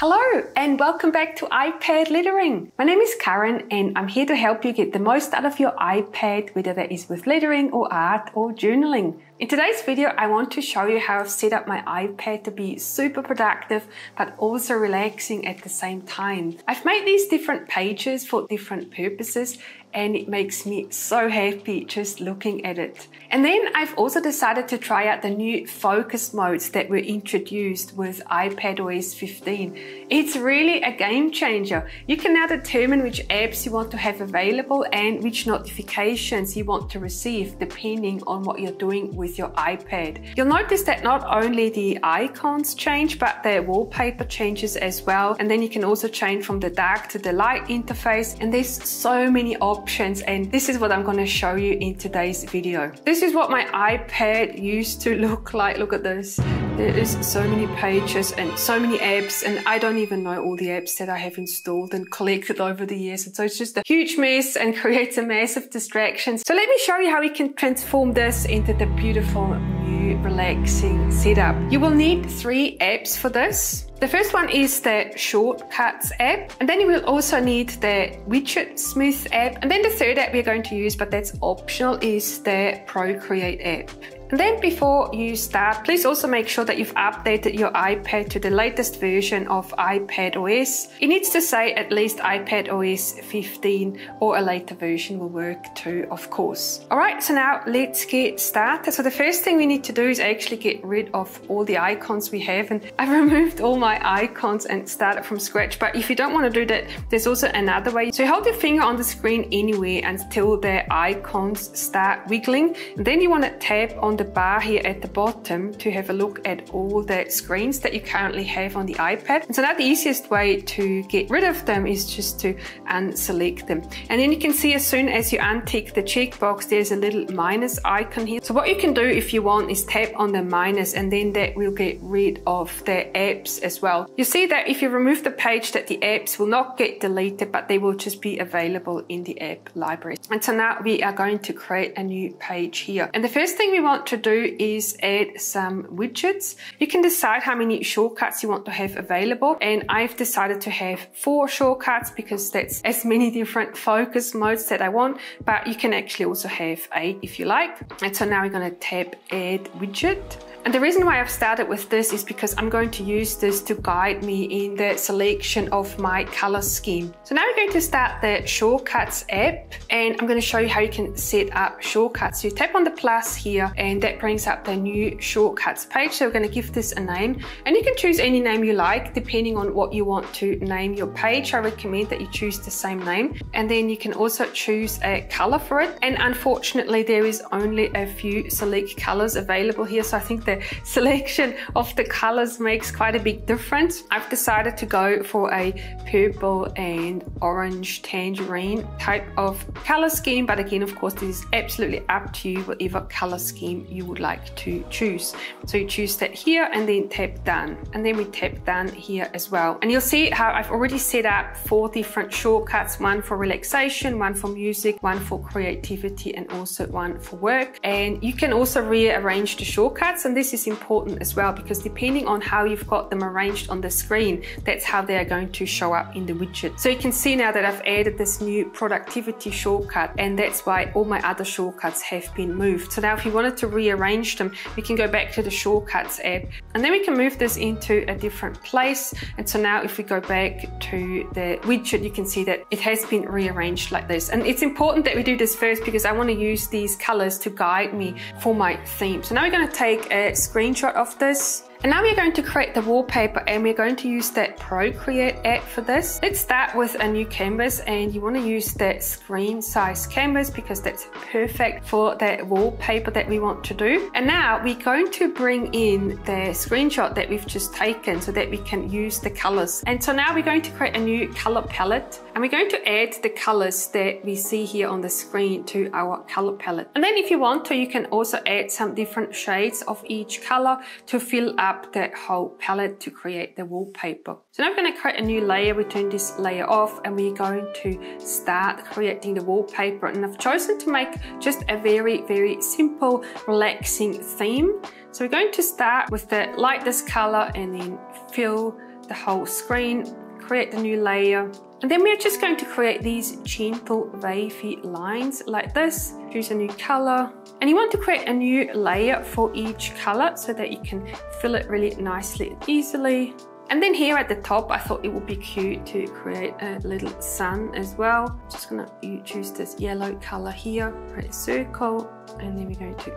Hello and welcome back to iPad Lettering. My name is Karin and I'm here to help you get the most out of your iPad, whether that is with lettering or art or journaling. In today's video, I want to show you how I've set up my iPad to be super productive, but also relaxing at the same time. I've made these different pages for different purposes and it makes me so happy just looking at it. And then I've also decided to try out the new focus modes that were introduced with iPadOS 15. It's really a game changer. You can now determine which apps you want to have available and which notifications you want to receive depending on what you're doing with with your iPad. You'll notice that not only the icons change, but the wallpaper changes as well. And then you can also change from the dark to the light interface. And there's so many options. And this is what I'm going to show you in today's video. This is what my iPad used to look like. Look at this. There is so many pages and so many apps. And I don't even know all the apps that I have installed and collected over the years. And so it's just a huge mess and creates a massive distraction. So let me show you how we can transform this into the beautiful new relaxing setup. You will need three apps for this. The first one is the Shortcuts app, and then you will also need the Widgetsmith app, and then the third app we're going to use, but that's optional, is the Procreate app. And then before you start, please also make sure that you've updated your iPad to the latest version of iPadOS. It needs to say at least iPadOS 15 or a later version will work too, of course. All right, so now let's get started. So the first thing we need to do is actually get rid of all the icons we have. And I've removed all my icons and started from scratch. But if you don't want to do that, there's also another way. So hold your finger on the screen anywhere until the icons start wiggling. And then you want to tap on the bar here at the bottom to have a look at all the screens that you currently have on the iPad. And so now the easiest way to get rid of them is just to unselect them. And then you can see as soon as you untick the checkbox, there's a little minus icon here. So what you can do if you want is tap on the minus and then that will get rid of the apps as well. You see that if you remove the page that the apps will not get deleted, but they will just be available in the app library. And so now we are going to create a new page here. And the first thing we want to do is add some widgets. You can decide how many shortcuts you want to have available. And I've decided to have four shortcuts because that's as many different focus modes that I want, but you can actually also have eight if you like. And so now we're going to tap add widget. And the reason why I've started with this is because I'm going to use this to guide me in the selection of my color scheme. So now we're going to start the Shortcuts app and I'm going to show you how you can set up shortcuts. So you tap on the plus here and that brings up the new shortcuts page. So we're going to give this a name and you can choose any name you like depending on what you want to name your page. I recommend that you choose the same name and then you can also choose a color for it. And unfortunately there is only a few select colors available here. So I think the selection of the colors makes quite a big difference. I've decided to go for a purple and orange tangerine type of color scheme. But again, of course, this is absolutely up to you, whatever color scheme you would like to choose. So you choose that here and then tap done. And then we tap done here as well. And you'll see how I've already set up four different shortcuts, one for relaxation, one for music, one for creativity, and also one for work. And you can also rearrange the shortcuts. And this is important as well because depending on how you've got them arranged on the screen, that's how they are going to show up in the widget. So you can see now that I've added this new productivity shortcut and that's why all my other shortcuts have been moved. So now if you wanted to rearrange them, we can go back to the shortcuts app and then we can move this into a different place. And so now if we go back to the widget, you can see that it has been rearranged like this. And it's important that we do this first because I want to use these colors to guide me for my theme. So now we're going to take a screenshot of this and now we're going to create the wallpaper and we're going to use that Procreate app for this. Let's start with a new canvas and you want to use that screen size canvas because that's perfect for that wallpaper that we want to do. And now we're going to bring in the screenshot that we've just taken so that we can use the colors. And so now we're going to create a new color palette and we're going to add the colors that we see here on the screen to our color palette. And then if you want to, you can also add some different shades of each color to fill up up that whole palette to create the wallpaper. So now I'm going to create a new layer. We turn this layer off and we're going to start creating the wallpaper. And I've chosen to make just a very, very simple, relaxing theme. So we're going to start with the lightest color and then fill the whole screen, create the new layer, and then we're just going to create these gentle wavy lines like this. Choose a new color. And you want to create a new layer for each color so that you can fill it really nicely and easily. And then here at the top, I thought it would be cute to create a little sun as well. Just gonna choose this yellow color here, create a circle, and then we're going to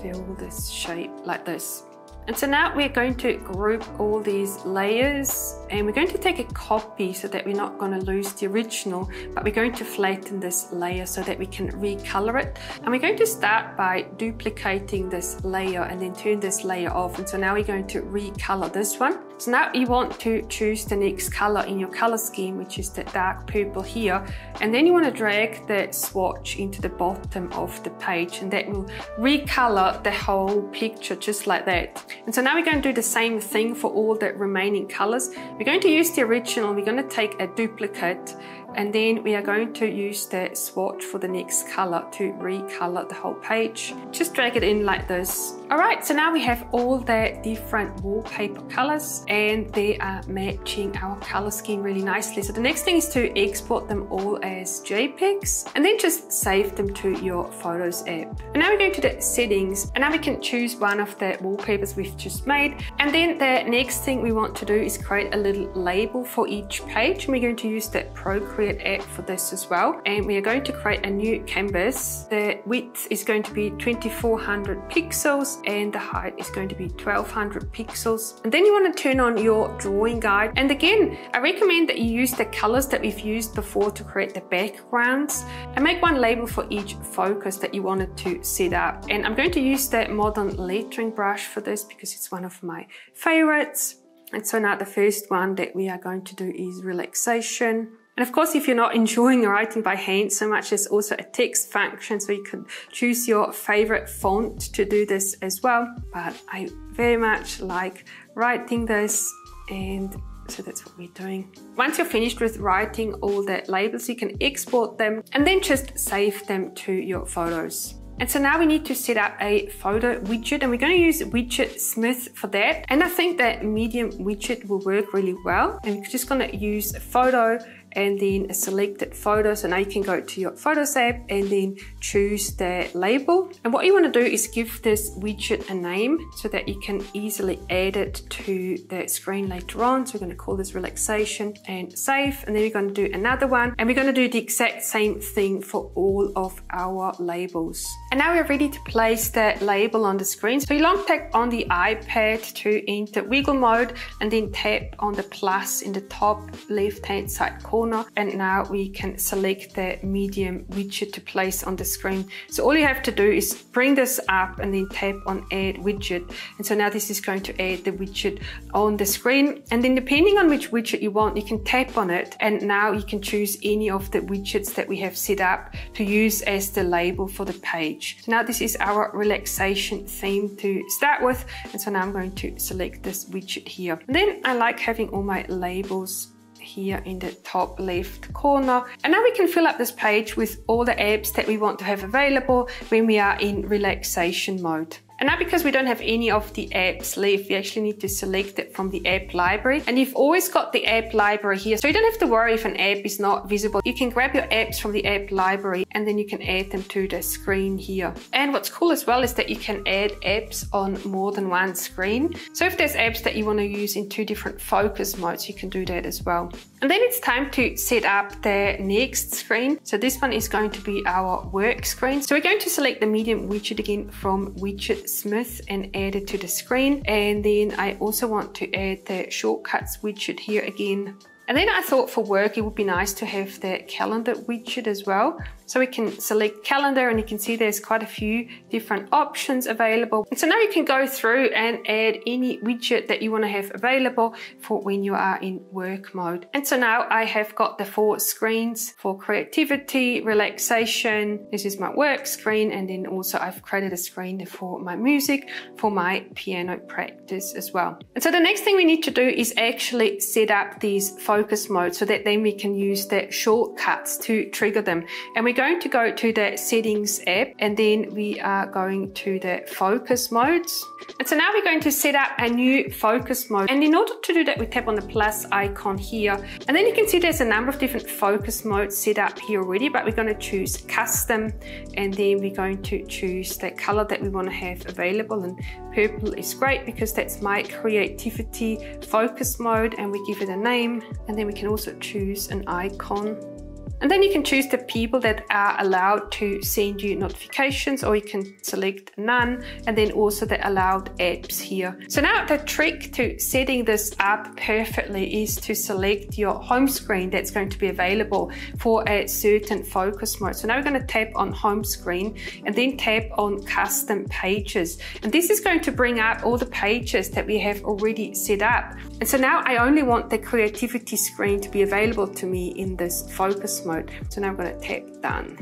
fill this shape like this. And so now we're going to group all these layers and we're going to take a copy so that we're not going to lose the original, but we're going to flatten this layer so that we can recolor it. And we're going to start by duplicating this layer and then turn this layer off. And so now we're going to recolor this one. So now you want to choose the next color in your color scheme, which is the dark purple here. And then you want to drag the swatch into the bottom of the page and that will recolor the whole picture just like that. And so now we're going to do the same thing for all the remaining colors. We're going to use the original, we're going to take a duplicate and then we are going to use that swatch for the next color to recolor the whole page. Just drag it in like this. All right, so now we have all the different wallpaper colors and they are matching our color scheme really nicely. So the next thing is to export them all as JPEGs and then just save them to your Photos app. And now we go to the settings and now we can choose one of the wallpapers we've just made. And then the next thing we want to do is create a little label for each page. And we're going to use the Procreate app for this as well. And we are going to create a new canvas. The width is going to be 2400 pixels and the height is going to be 1200 pixels. And then you want to turn on your drawing guide. And again, I recommend that you use the colors that we've used before to create the backgrounds and make one label for each focus that you wanted to set up. And I'm going to use the modern lettering brush for this because it's one of my favorites. And so now the first one that we are going to do is relaxation. And of course, if you're not enjoying writing by hand so much, there's also a text function, so you can choose your favorite font to do this as well. But I very much like writing this and so that's what we're doing. Once you're finished with writing all the labels, you can export them and then just save them to your photos. And so now we need to set up a photo widget and we're going to use Widgetsmith for that. And I think that medium widget will work really well. And we're just going to use a photo and then a selected photo. So now you can go to your Photos app and then choose the label. And what you want to do is give this widget a name so that you can easily add it to the screen later on. So we're going to call this relaxation and save. And then we're going to do another one. And we're going to do the exact same thing for all of our labels. And now we're ready to place the label on the screen. So you long tap on the iPad to enter wiggle mode and then tap on the plus in the top left hand side corner corner and now we can select the medium widget to place on the screen. So all you have to do is bring this up and then tap on add widget. And so now this is going to add the widget on the screen. And then depending on which widget you want, you can tap on it and now you can choose any of the widgets that we have set up to use as the label for the page. So now this is our relaxation theme to start with. And so now I'm going to select this widget here. And then I like having all my labels here in the top left corner. And now we can fill up this page with all the apps that we want to have available when we are in relaxation mode. And now because we don't have any of the apps left, we actually need to select it from the app library. And you've always got the app library here. So you don't have to worry if an app is not visible. You can grab your apps from the app library and then you can add them to the screen here. And what's cool as well is that you can add apps on more than one screen. So if there's apps that you want to use in two different focus modes, you can do that as well. And then it's time to set up the next screen. So this one is going to be our work screen. So we're going to select the medium widget again from widget Smith and add it to the screen. And then I also want to add the shortcuts widget here again. And then I thought for work, it would be nice to have the calendar widget as well. So we can select calendar and you can see there's quite a few different options available. And so now you can go through and add any widget that you want to have available for when you are in work mode. And so now I have got the four screens for creativity, relaxation. This is my work screen. And then also I've created a screen for my music, for my piano practice as well. And so the next thing we need to do is actually set up these focus modes so that then we can use the shortcuts to trigger them. And we going to go to the settings app and then we are going to the focus modes. And so now we're going to set up a new focus mode. And in order to do that, we tap on the plus icon here. And then you can see there's a number of different focus modes set up here already, but we're going to choose custom. And then we're going to choose the color that we want to have available. And purple is great because that's my creativity focus mode. And we give it a name. And then we can also choose an icon and then you can choose the people that are allowed to send you notifications or you can select none and then also the allowed apps here. So now the trick to setting this up perfectly is to select your home screen that's going to be available for a certain focus mode. So now we're going to tap on home screen and then tap on custom pages. And this is going to bring up all the pages that we have already set up. And so now I only want the creativity screen to be available to me in this focus mode. So now I'm going to tap done.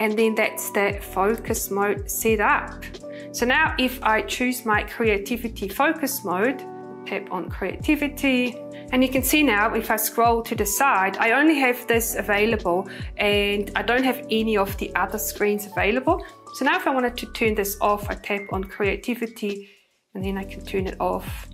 And then that's the focus mode set up. So now if I choose my creativity focus mode, tap on creativity, and you can see now if I scroll to the side, I only have this available and I don't have any of the other screens available. So now if I wanted to turn this off, I tap on creativity and then I can turn it off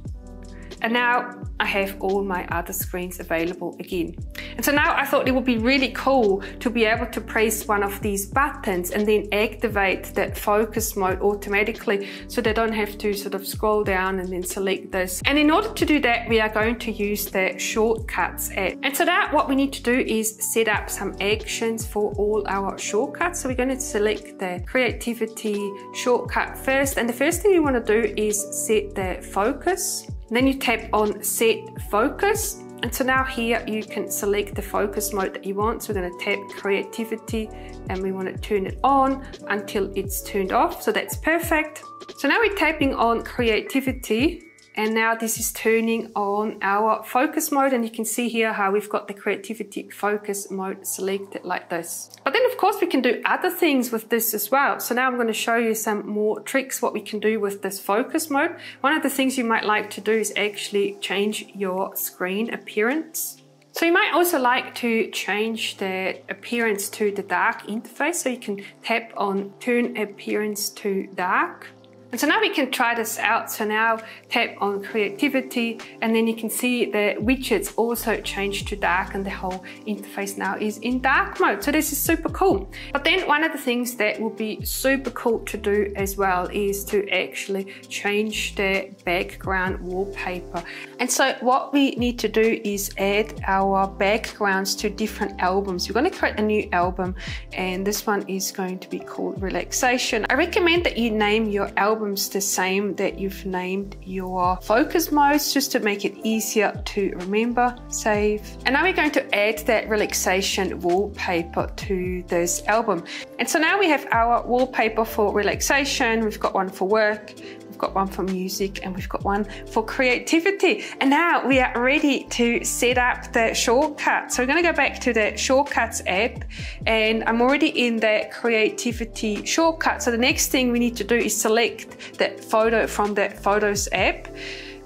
and now I have all my other screens available again. And so now I thought it would be really cool to be able to press one of these buttons and then activate that focus mode automatically so they don't have to sort of scroll down and then select this. And in order to do that, we are going to use the shortcuts app. And so that what we need to do is set up some actions for all our shortcuts. So we're going to select the creativity shortcut first. And the first thing you want to do is set the focus. Then you tap on set focus. And so now here you can select the focus mode that you want. So we're gonna tap creativity and we wanna turn it on until it's turned off. So that's perfect. So now we're tapping on creativity and now this is turning on our focus mode and you can see here how we've got the creativity focus mode selected like this. But then of course we can do other things with this as well. So now I'm going to show you some more tricks what we can do with this focus mode. One of the things you might like to do is actually change your screen appearance. So you might also like to change the appearance to the dark interface. So you can tap on turn appearance to dark. And so now we can try this out. So now tap on creativity and then you can see the widgets also change to dark and the whole interface now is in dark mode. So this is super cool. But then one of the things that would be super cool to do as well is to actually change the background wallpaper. And so what we need to do is add our backgrounds to different albums. We're going to create a new album and this one is going to be called Relaxation. I recommend that you name your album albums the same that you've named your focus modes just to make it easier to remember, save. And now we're going to add that relaxation wallpaper to this album. And so now we have our wallpaper for relaxation. We've got one for work, We've got one for music and we've got one for creativity. And now we are ready to set up the shortcut. So we're going to go back to the shortcuts app and I'm already in the creativity shortcut. So the next thing we need to do is select the photo from the photos app.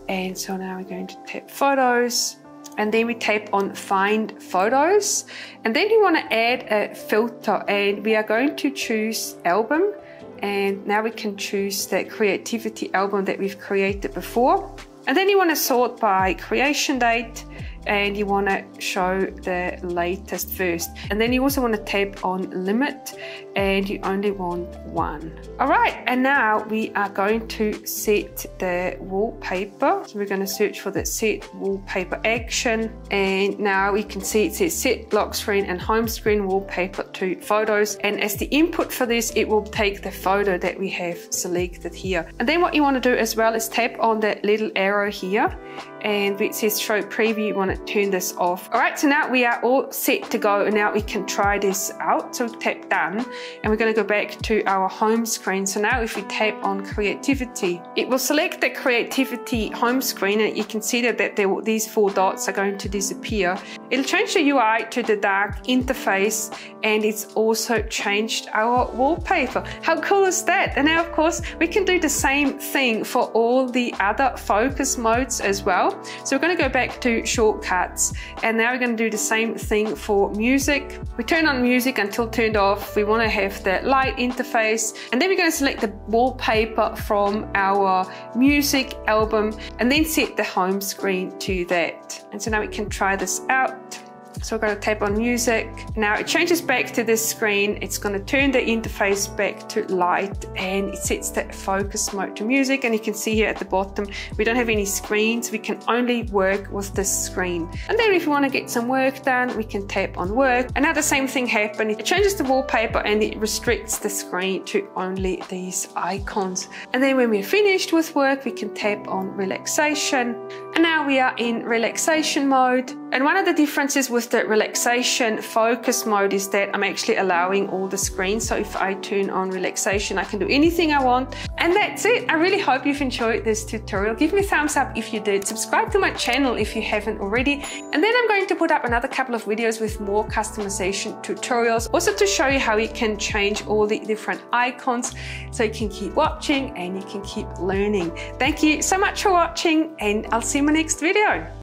And so now we're going to tap photos and then we tap on find photos and then you want to add a filter and we are going to choose album and now we can choose the creativity album that we've created before. And then you want to sort by creation date and you want to show the latest first. And then you also want to tap on limit and you only want one. All right, and now we are going to set the wallpaper. So we're going to search for the set wallpaper action. And now we can see it says set lock screen and home screen wallpaper to photos. And as the input for this, it will take the photo that we have selected here. And then what you want to do as well is tap on the little arrow here and it says show preview, you want to turn this off. All right, so now we are all set to go and now we can try this out. So tap done and we're going to go back to our home screen. So now if we tap on creativity, it will select the creativity home screen and you can see that, that there, these four dots are going to disappear. It'll change the UI to the dark interface and it's also changed our wallpaper. How cool is that? And now of course we can do the same thing for all the other focus modes as well. So we're going to go back to shortcuts and now we're going to do the same thing for music. We turn on music until turned off. We want to have the light interface and then we're going to select the wallpaper from our music album and then set the home screen to that. And so now we can try this out. So we're going to tap on music. Now it changes back to this screen. It's going to turn the interface back to light and it sets the focus mode to music. And you can see here at the bottom, we don't have any screens. We can only work with this screen. And then if you want to get some work done, we can tap on work. And now the same thing happens. It changes the wallpaper and it restricts the screen to only these icons. And then when we're finished with work, we can tap on relaxation. And now we are in relaxation mode. And one of the differences with the relaxation focus mode is that I'm actually allowing all the screens. So if I turn on relaxation, I can do anything I want. And that's it. I really hope you've enjoyed this tutorial. Give me a thumbs up if you did. Subscribe to my channel if you haven't already. And then I'm going to put up another couple of videos with more customization tutorials. Also to show you how you can change all the different icons so you can keep watching and you can keep learning. Thank you so much for watching and I'll see you in my next video.